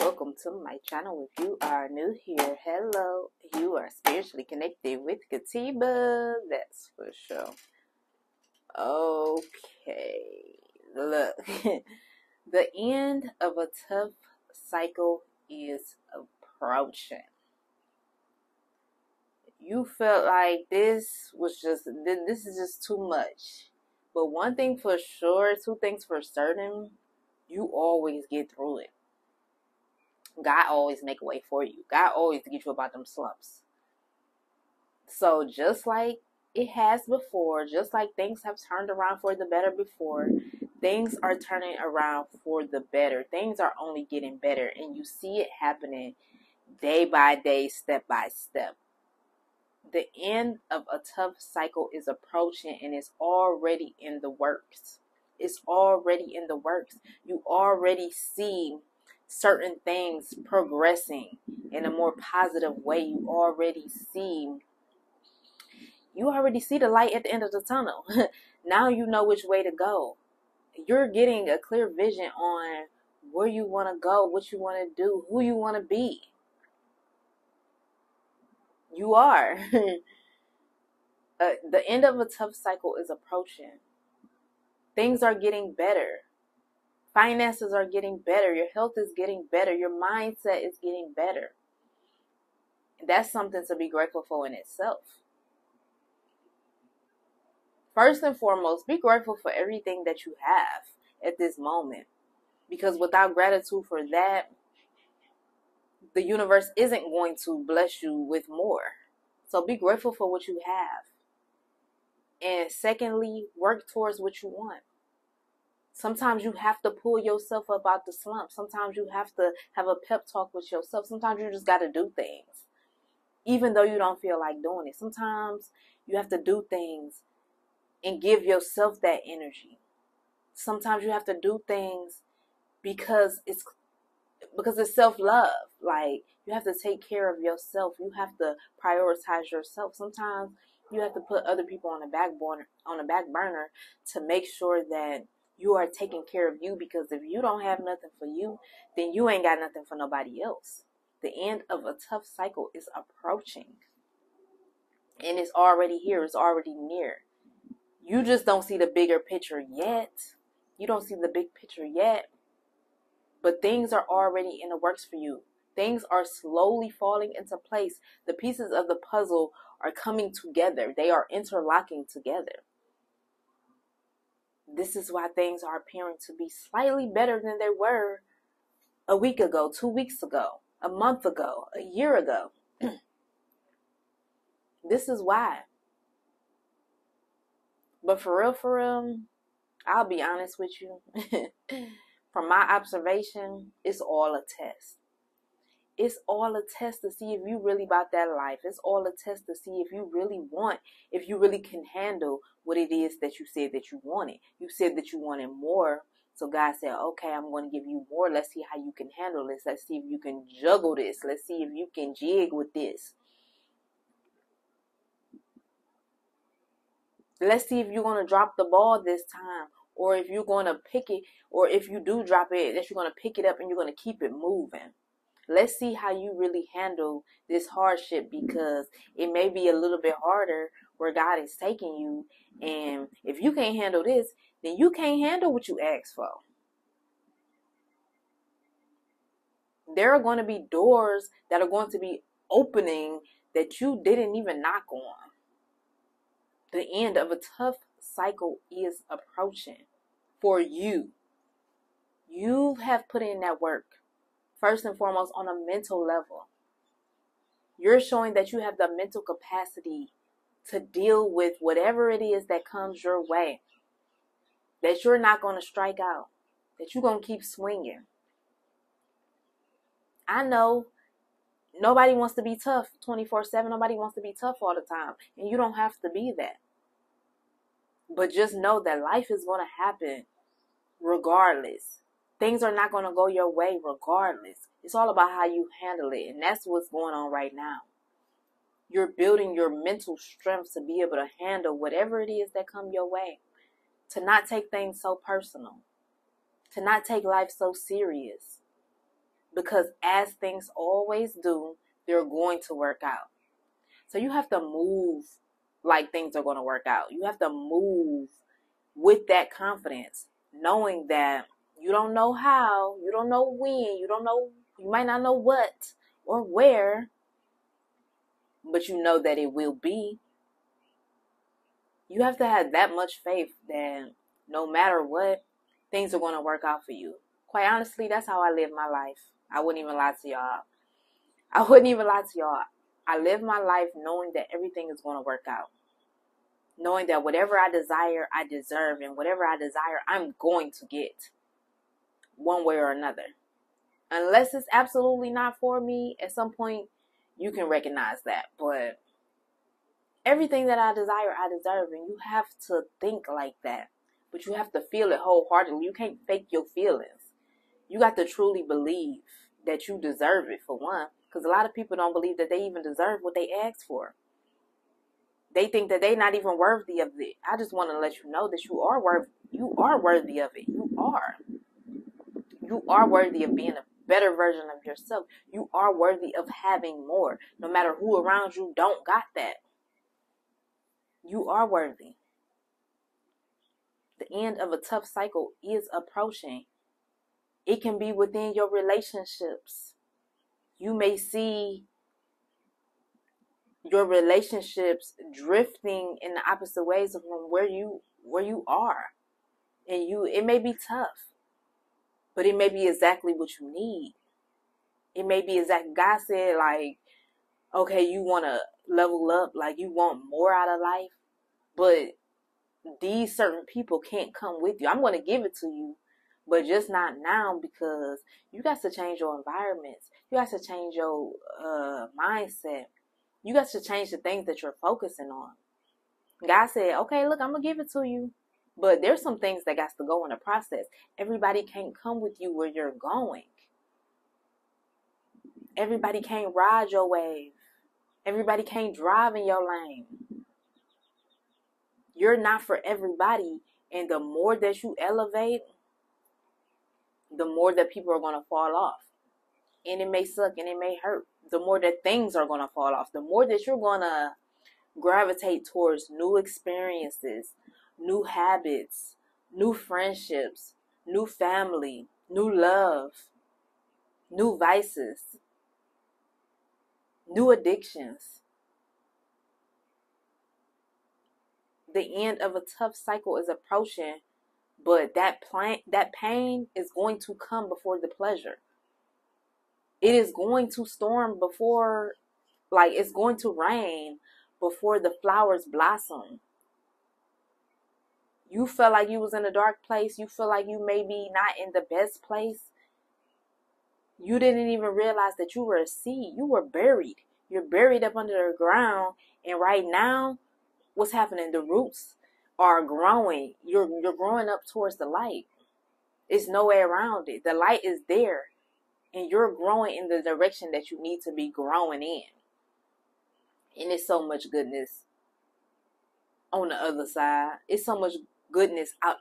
Welcome to my channel. If you are new here, hello. You are spiritually connected with Katiba. That's for sure. Okay. Look. the end of a tough cycle is approaching. You felt like this was just, this is just too much. But one thing for sure, two things for certain, you always get through it God always make a way for you. God always get you about them slumps. So just like it has before, just like things have turned around for the better before, things are turning around for the better. Things are only getting better, and you see it happening day by day, step by step. The end of a tough cycle is approaching and it's already in the works. It's already in the works. You already see certain things progressing in a more positive way, you already see you already see the light at the end of the tunnel. now you know which way to go. You're getting a clear vision on where you want to go, what you want to do, who you want to be. You are. uh, the end of a tough cycle is approaching. Things are getting better finances are getting better, your health is getting better, your mindset is getting better. That's something to be grateful for in itself. First and foremost, be grateful for everything that you have at this moment. Because without gratitude for that, the universe isn't going to bless you with more. So be grateful for what you have. And secondly, work towards what you want. Sometimes you have to pull yourself up out the slump. Sometimes you have to have a pep talk with yourself. Sometimes you just got to do things, even though you don't feel like doing it. Sometimes you have to do things and give yourself that energy. Sometimes you have to do things because it's because it's self-love. Like you have to take care of yourself. You have to prioritize yourself. Sometimes you have to put other people on the back burner on the back burner to make sure that you are taking care of you because if you don't have nothing for you, then you ain't got nothing for nobody else. The end of a tough cycle is approaching. And it's already here, it's already near. You just don't see the bigger picture yet. You don't see the big picture yet. But things are already in the works for you. Things are slowly falling into place. The pieces of the puzzle are coming together, they are interlocking together. This is why things are appearing to be slightly better than they were a week ago, two weeks ago, a month ago, a year ago. this is why. But for real, for real, I'll be honest with you. From my observation, it's all a test it's all a test to see if you really about that life. It's all a test to see if you really want, if you really can handle what it is that you said that you wanted. You said that you wanted more. So God said, okay, I'm going to give you more. Let's see how you can handle this. Let's see if you can juggle this. Let's see if you can jig with this. Let's see if you're going to drop the ball this time or if you're going to pick it or if you do drop it that you're going to pick it up and you're going to keep it moving let's see how you really handle this hardship because it may be a little bit harder where God is taking you. And if you can't handle this, then you can't handle what you asked for. There are going to be doors that are going to be opening that you didn't even knock on. The end of a tough cycle is approaching for you. You have put in that work first and foremost on a mental level. You're showing that you have the mental capacity to deal with whatever it is that comes your way. That you're not going to strike out, that you're going to keep swinging. I know nobody wants to be tough 24 7. Nobody wants to be tough all the time. And you don't have to be that. But just know that life is going to happen regardless. Things are not going to go your way regardless. It's all about how you handle it. And that's what's going on right now. You're building your mental strength to be able to handle whatever it is that come your way. To not take things so personal. To not take life so serious. because as things always do, they're going to work out. So you have to move like things are going to work out. You have to move with that confidence, knowing that you don't know how, you don't know when, you don't know, you might not know what or where, but you know that it will be. You have to have that much faith that no matter what, things are going to work out for you. Quite honestly, that's how I live my life. I wouldn't even lie to y'all. I wouldn't even lie to y'all. I live my life knowing that everything is going to work out. Knowing that whatever I desire, I deserve, and whatever I desire, I'm going to get one way or another. Unless it's absolutely not for me, at some point you can recognize that. But everything that I desire, I deserve, and you have to think like that. But you have to feel it wholeheartedly. You can't fake your feelings. You got to truly believe that you deserve it for one. Because a lot of people don't believe that they even deserve what they asked for. They think that they're not even worthy of it. I just want to let you know that you are worth you are worthy of it. You are. You are worthy of being a better version of yourself. You are worthy of having more. No matter who around you don't got that. You are worthy. The end of a tough cycle is approaching. It can be within your relationships. You may see your relationships drifting in the opposite ways from where you where you are. And you it may be tough. But it may be exactly what you need. It may be exact God said like okay, you want to level up, like you want more out of life, but these certain people can't come with you. I'm going to give it to you, but just not now because you got to change your environments. You got to change your uh, mindset. You got to change the things that you're focusing on. God said, okay, look, I'm going to give it to you. But there's some things that got to go in the process. Everybody can't come with you where you're going. Everybody can't ride your wave. Everybody can't drive in your lane you're not for everybody. And the more that you elevate, the more that people are going to fall off. And it may suck and it may hurt. The more that things are going to fall off, the more that you're going to gravitate towards new experiences, new habits, new friendships, new family, new love, new vices, new addictions. the end of a tough cycle is approaching, but that plan that pain is going to come before the pleasure. It is going to storm before like it's going to rain before the flowers blossom. You felt like you was in a dark place, you feel like you may be not in the best place. You didn't even realize that you were a seed. You were buried. You're buried up under the ground and right now what's happening? The roots are growing. You're you're growing up towards the light. It's no way around it. The light is there. And you're growing in the direction that you need to be growing in. And it's so much goodness on the other side. It's so much goodness out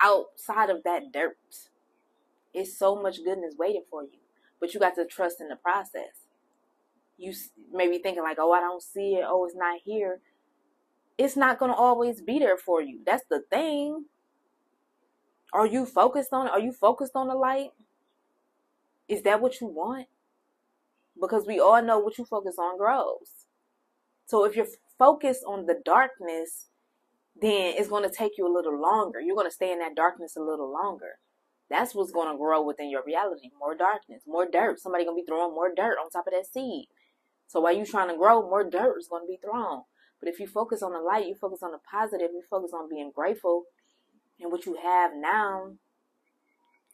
outside of that dirt. It's so much goodness waiting for you. But you got to trust in the process. You may be thinking like, oh, I don't see it. Oh, it's not here it's not going to always be there for you. That's the thing. Are you focused on it? Are you focused on the light? Is that what you want? Because we all know what you focus on grows. So if you're focused on the darkness, then it's going to take you a little longer. You're going to stay in that darkness a little longer. That's what's going to grow within your reality. More darkness, more dirt. Somebody going to be throwing more dirt on top of that seed. So while you're trying to grow, more dirt is going to be thrown. But if you focus on the light, you focus on the positive, you focus on being grateful and what you have now,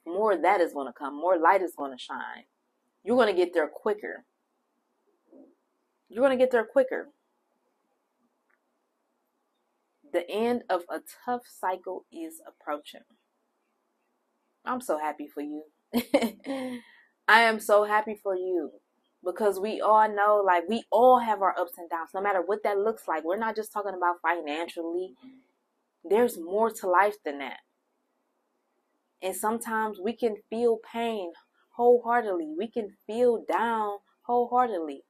more of that is going to come. More light is going to shine. You're going to get there quicker. You're going to get there quicker. The end of a tough cycle is approaching. I'm so happy for you. I am so happy for you because we all know like we all have our ups and downs no matter what that looks like we're not just talking about financially there's more to life than that and sometimes we can feel pain wholeheartedly. We can feel down wholeheartedly.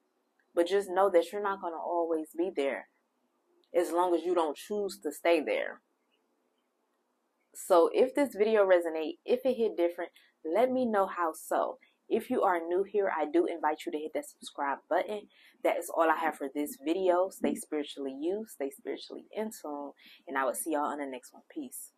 But just know that you're not going to always be there as long as you don't choose to stay there. So if this video resonate, if it hit different, let me know how so. If you are new here, I do invite you to hit that subscribe button. That is all I have for this video. Stay spiritually you, stay spiritually in tune, and I will see y'all on the next one. Peace.